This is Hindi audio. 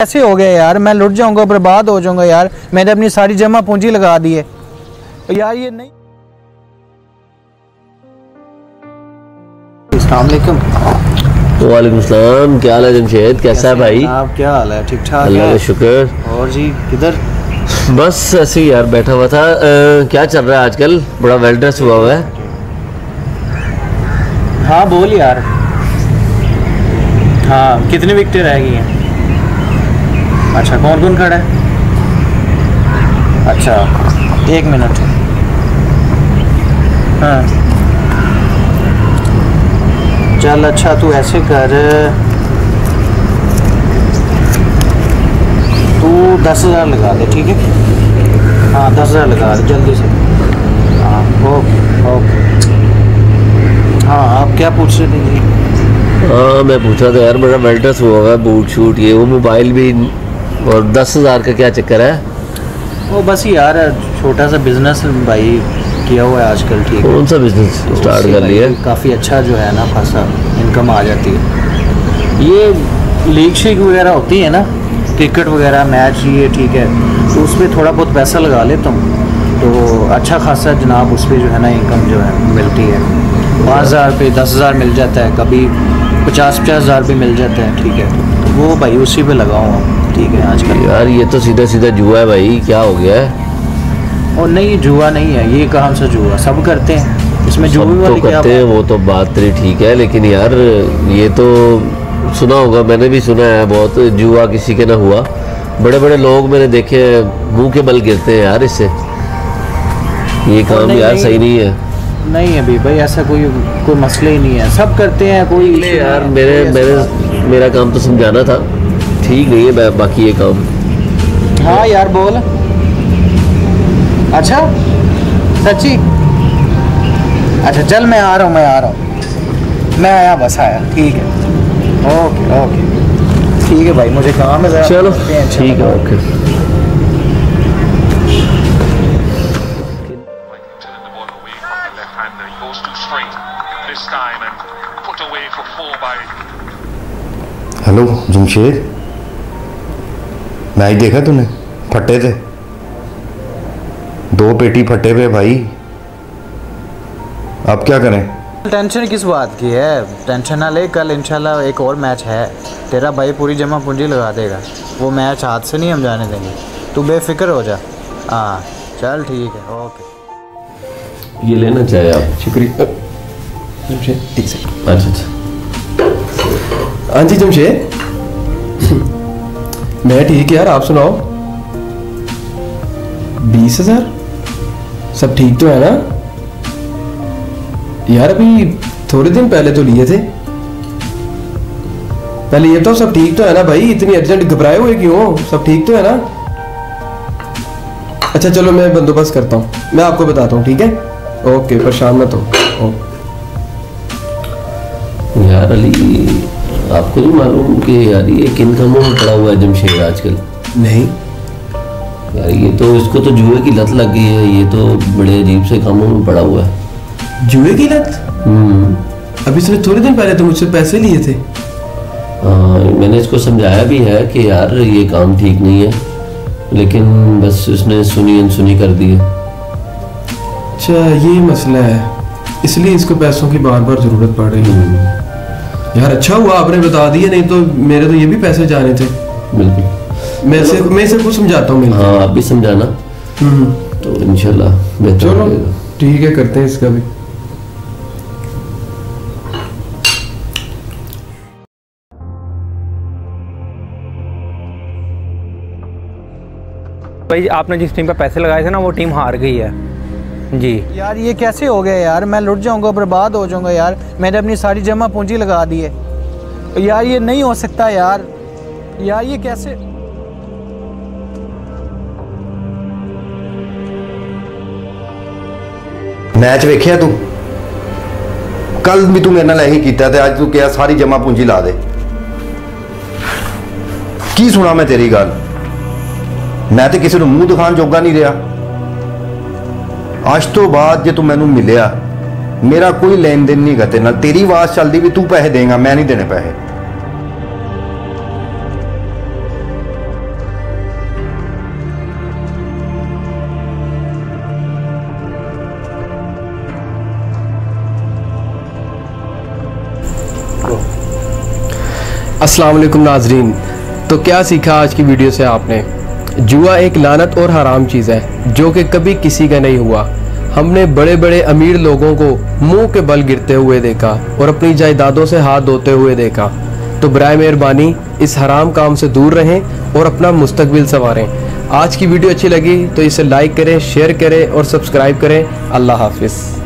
कैसे हो गया यार मैं लुट जाऊँगा बर्बाद हो जाऊँगा यार। मैंने अपनी सारी जमा पूंजी लगा दी है। यार ये नहीं वालेकुम। सलाम क्या हाल है जमशेद? कैसा है भाई? आप? क्या हाल है? ठीक ठाक अल्लाह का है शुक्र। और जी किधर? बस ऐसे ही यार बैठा हुआ था। अ, क्या चल रहा है आजकल? बड़ा वेल ड्रेस हुआ हुआ है। हाँ बोल यार। हाँ कितनी विकटें रह गई हैं अच्छा कौन कौन खड़ा है? अच्छा एक मिनट। हाँ। चल अच्छा तू ऐसे कर। तू दस हज़ार लगा दे, ठीक है? हाँ दस हज़ार लगा दे, जल्दी से। हाँ ओके ओके। हाँ आप क्या पूछ रहे थे जी? हाँ मैं पूछ था यार वेल ड्रेस हुआ हुआ है बूट शूट ये वो मोबाइल भी और दस हज़ार का क्या चक्कर है? वो बस यार छोटा सा बिज़नेस भाई किया हुआ है आजकल ठीक है। कौन सा बिज़नेस तो स्टार्ट कर भाई लिया? काफ़ी अच्छा जो है ना खासा इनकम आ जाती है। ये लीग शीक वगैरह होती है ना क्रिकेट वगैरह मैच ये ठीक है। तो उस पर थोड़ा बहुत पैसा लगा लेता हूँ। तो अच्छा खासा जनाब उस पर जो है ना इनकम जो है मिलती है। पाँच हज़ार पे दस हज़ार मिल जाता है कभी पचास पचास हज़ार भी मिल जाते हैं ठीक है। तो वो भाई उसी पे लगाऊँ। ठीक है आजकल। यार ये तो सीधा सीधा जुआ है भाई क्या हो गया है? और नहीं जुआ नहीं है ये कहाँ से जुआ? सब करते हैं। इसमें जुए सब तो करते हैं वो तो बात तेरी ठीक है लेकिन यार ये तो सुना होगा मैंने भी सुना है बहुत जुआ किसी के ना हुआ। बड़े बड़े लोग मैंने देखे मुँह के बल गिरते हैं यार इससे। ये काम नहीं, यार नहीं। सही नहीं है। नहीं अभी भाई ऐसा कोई कोई मसला ही नहीं है। सब करते हैं कोई यार मेरे मेरे मेरा काम तो समझाना था। ठीक नहीं है बाकी ये काम। हाँ यार बोल। अच्छा सच्ची? अच्छा चल मैं आ रहा हूँ मैं आ रहा हूँ। मैं आया बस आया ठीक है। Okay okay. ठीक है भाई मुझे काम है चलो। ठीक है ओके। हेलो जमशेद मैच देखा तूने फटे थे। दो पेटी फटे पे भाई। अब क्या करें? टेंशन किस बात की है? टेंशन ना ले कल इंशाल्लाह एक और मैच है। तेरा भाई पूरी जमा पूंजी लगा देगा। वो मैच हाथ से नहीं हम जाने देंगे। तू बेफिक्र हो जा। हाँ चल ठीक है ओके। ये लेना चाहे आप। शुक्रिया। जमशेद एक सेकंड अच्छा अच्छा। हाँ जी जमशेद। मैं ठीक यार, आप सुनाओ। बीस हज़ार? सब ठीक तो है ना? यार, अभी थोड़े दिन पहले तो लिए थे। पहले ये तो सब ठीक तो है ना भाई? इतनी अर्जेंट घबराए हुए क्यों? सब ठीक तो है ना? अच्छा चलो मैं बंदोबस्त करता हूँ। मैं आपको बताता हूँ, ठीक है? ओके परेशान मत हो यार, अली। आपको नहीं मालूम कि यार ये किन कामों में पड़ा हुआ है जमशेद आजकल? नहीं। यार ये तो इसको तो जुए की लत लग गई है ये तो बड़े अजीब से कामों में पड़ा हुआ है। जुए की लत? हम्म। अभी इसने थोड़े दिन पहले तो मुझसे पैसे लिए थे। हाँ, मैंने इसको समझाया भी है कि यार ये काम ठीक नहीं है लेकिन बस उसने सुनी अनसुनी कर दी है। अच्छा ये मसला है। इसलिए इसको पैसों की बार बार ज़रूरत पड़ रही है। यार अच्छा हुआ आपने बता दिया नहीं तो मेरे तो ये भी पैसे जाने थे। बिल्कुल। मैं इसे मैं इसे कुछ समझाता हूँ हाँ आप भी समझाना। हम्म, तो इंशाल्लाह बेहतर चलो ठीक है करते हैं इसका भी। भाई आपने जिस टीम पे पैसे लगाए थे ना वो टीम हार गई है। जी यार ये कैसे हो गया यार मैं लुट जाऊंगा बर्बाद हो जाऊंगा यार मैंने अपनी सारी जमा पूंजी लगा दी है यार ये नहीं हो सकता यार यार ये कैसे ਮੈਚ ਵੇਖਿਆ ਤੂੰ ਕੱਲ ਵੀ ਤੂੰ ਮੇਰੇ ਨਾਲ ਇਹੀ ਕੀਤਾ ਤੇ ਅੱਜ ਤੂੰ ਕਿਹਾ ਸਾਰੀ ਜਮਾ ਪੂੰਜੀ ਲਾ ਦੇ ਕੀ ਸੁਣਾ ਮੈਂ ਤੇਰੀ ਗੱਲ ਮੈਂ ਤੇ ਕਿਸੇ ਨੂੰ ਮੂੰਹ ਦਿਖਾਉਣ ਜੋਗਾ ਨਹੀਂ ਰਿਹਾ अज तो बाद जो तू मैं मिलया, मेरा कोई लेन देन नहीं है तेरे तेरी आवाज़ चलती भी तू पैसे देगा, मैं नहीं देने पैसे। असलकुम नाजरीन। तो क्या सीखा आज की वीडियो से आपने? जुआ एक लानत और हराम चीज़ है, जो कि कभी किसी का नहीं हुआ। हमने बड़े बड़े अमीर लोगों को मुँह के बल गिरते हुए देखा और अपनी जायदादों से हाथ धोते हुए देखा। तो बर मेहरबानी, इस हराम काम से दूर रहें और अपना मुस्तबिल संवारें। आज की वीडियो अच्छी लगी तो इसे लाइक करें, शेयर करें और सब्सक्राइब करें। अल्लाह हाफिज़।